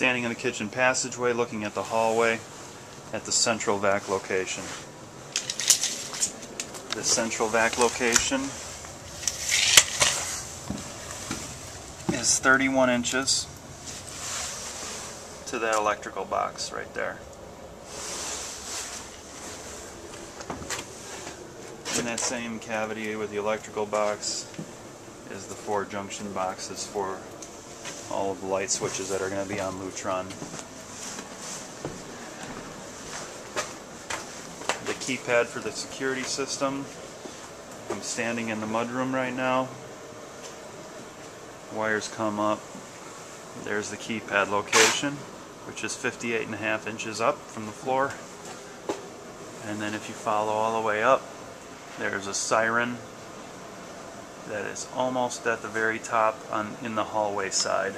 Standing in the kitchen passageway looking at the hallway at the central vac location. The central vac location is 31 inches to that electrical box right there. In that same cavity with the electrical box is the four junction boxes for all of the light switches that are going to be on Lutron. The keypad for the security system. I'm standing in the mudroom right now. Wires come up. There's the keypad location, which is 58 and a half inches up from the floor. And then if you follow all the way up, there's a siren that is almost at the very top on in the hallway side.